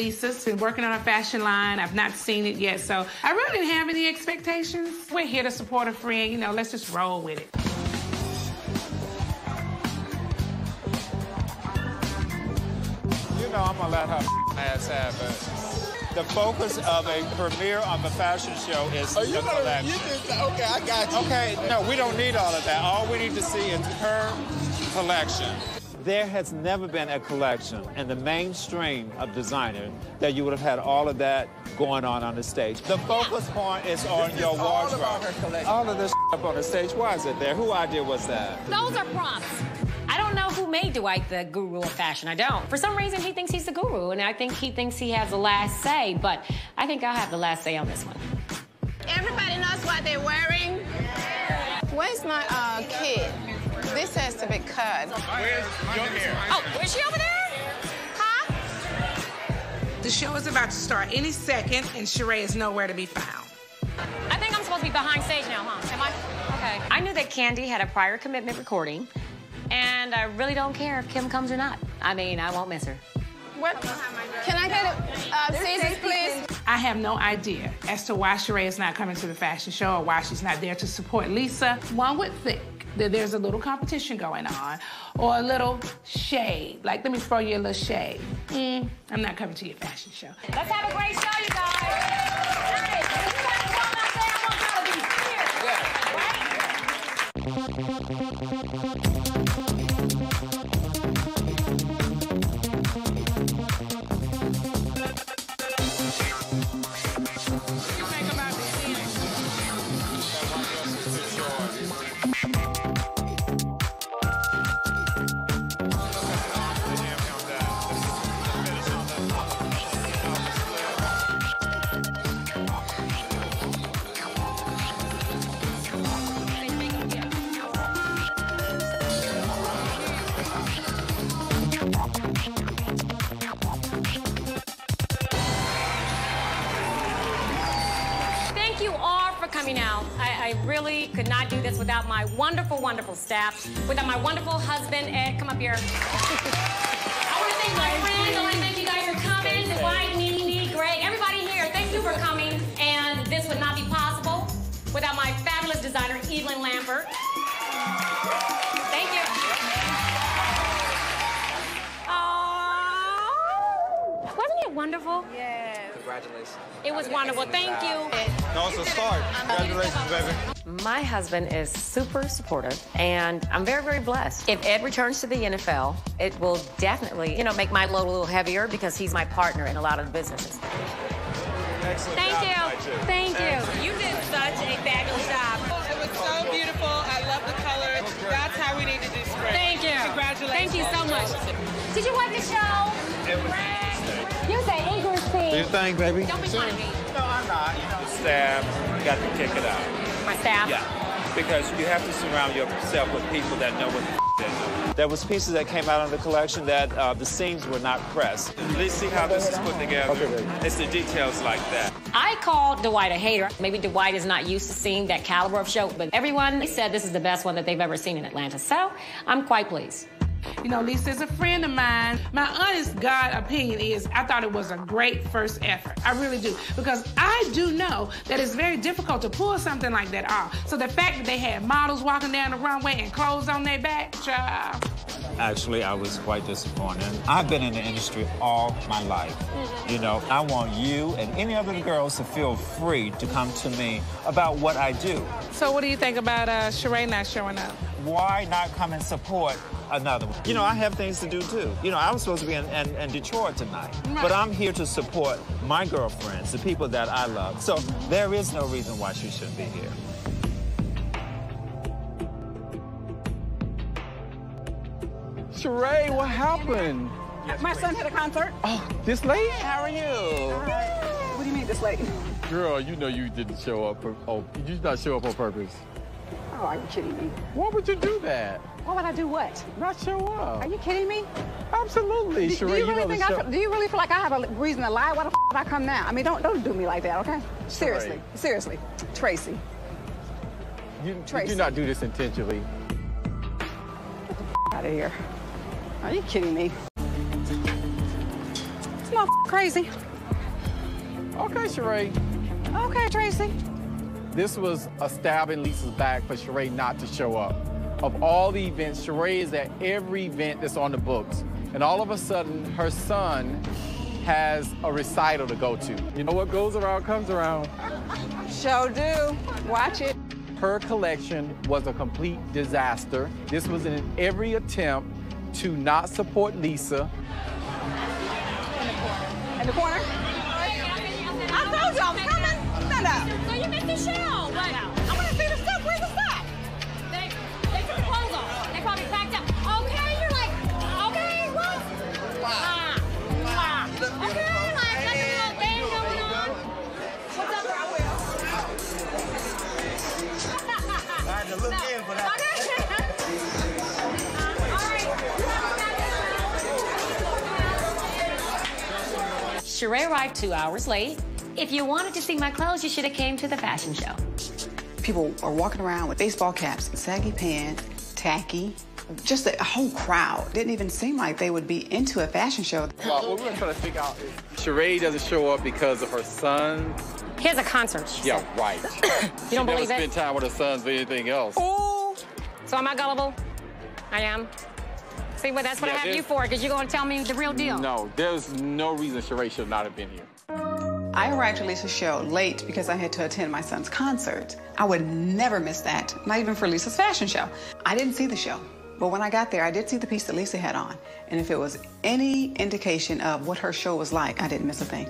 Lisa's been working on a fashion line. I've not seen it yet, so I really didn't have any expectations. We're here to support a friend. You know, let's just roll with it. You know I'm gonna let her ass have it. The focus of a premiere of a fashion show is Oh, you the gonna, collection. you just, okay, I got you. Okay, no, we don't need all of that. All we need to see is her collection. There has never been a collection in the mainstream of designer that you would have had all of that going on on the stage. The focus point is on This your is all wardrobe. about. All of this up on the stage. Why is it there? Who idea was that? Those are prompts. I don't know who made Dwight the guru of fashion. I don't. For some reason, he thinks he's the guru, and I think he thinks he has the last say, but I think I'll have the last say on this one. Everybody knows what they're wearing. Where's my uh, kid? This has to be cut. Oh, is she over there? Huh? The show is about to start any second, and Sheree is nowhere to be found. I think I'm supposed to be behind stage now, huh? Am I? Okay. I knew that Kandi had a prior commitment recording, and I really don't care if Kim comes or not. I mean, I won't miss her. What? Can I get a uh, scissors, please? I have no idea as to why Sheree is not coming to the fashion show or why she's not there to support Lisa. One would think that there's a little competition going on or a little shade. Like, let me throw you a little shade. Mm, I'm not coming to your fashion show. Let's have a great show, you guys. Hey, you guys coming out. I, I really could not do this without my wonderful, wonderful staff, without my wonderful husband, Ed. Come up here. I want to thank my. It wonderful? Yes. Congratulations. It was wonderful. Thank you. No, it's a start. Congratulations, baby. My husband is super supportive, and I'm very, very blessed. If Ed returns to the NFL, it will definitely, you know, make my load a little heavier because he's my partner in a lot of the businesses. Excellent Thank job you. tonight, too. Thank you. You did such a fabulous job. It was so beautiful. I love the colors. That's how we need to do spring. Thank you. Congratulations. Thank you so much. Did you like the show? You say Ingrid's Do team. your thing, baby. Don't be funny me. No, I'm not. You know, staff got to kick it out. My staff. Yeah, because you have to surround yourself with people that know what the they know. There was pieces that came out of the collection that uh, the seams were not pressed. Let's see how this is put together. Okay, It's the details like that. I called Dwight a hater. Maybe Dwight is not used to seeing that caliber of show, but everyone said this is the best one that they've ever seen in Atlanta. So I'm quite pleased. You know, Lisa's a friend of mine. My honest God opinion is I thought it was a great first effort. I really do. Because I do know that it's very difficult to pull something like that off. So the fact that they had models walking down the runway and clothes on their back, child. Actually, I was quite disappointed. I've been in the industry all my life. You know, I want you and any other girls to feel free to come to me about what I do. So what do you think about uh, Sheree not showing up? Why not come and support another one? You know, I have things to do too. You know, I was supposed to be in, in, in Detroit tonight, but I'm here to support my girlfriends, the people that I love. So there is no reason why she shouldn't be here. Sheree, what happened? My son had a concert. Oh, this late? How are you? What do you mean this late? Girl, you know you didn't show up. For, oh, you did not show up on purpose. Oh, are you kidding me? Why would you do that? Why would I do what? Not show up. Are you kidding me? Absolutely, Do, Sheree. do you you really know think I, do you really feel like I have a reason to lie? Why the f- did I come now? I mean, don't don't do me like that, okay? Seriously, seriously, Tracy. You, you Tracy. do not do this intentionally. Get the f out of here. Are you kidding me? It's my crazy. Okay, Sheree. Okay, Tracy. This was a stab in Lisa's back for Sheree not to show up. Of all the events, Sheree is at every event that's on the books. And all of a sudden, her son has a recital to go to. You know what goes around comes around. Show do. Watch it. Her collection was a complete disaster. This was in every attempt to not support Lisa. In the corner. I told you I was coming. Look in for that. Sheree arrived two hours late. If you wanted to see my clothes, you should have came to the fashion show. People are walking around with baseball caps, saggy pants, tacky. Just a whole crowd. Didn't even seem like they would be into a fashion show. Well, what we're gonna try to figure out is Sheree doesn't show up because of her son. He has a concert. She Yeah, said. right. You don't never believe spend it? time with her sons or anything else. Ooh. So am I gullible? I am. See, but that's what Yeah, I have you for, because you're going to tell me the real deal. No, there's no reason Sheree should not have been here. I arrived to Lisa's show late because I had to attend my son's concert. I would never miss that, not even for Lisa's fashion show. I didn't see the show, but when I got there, I did see the piece that Lisa had on. And if it was any indication of what her show was like, I didn't miss a thing.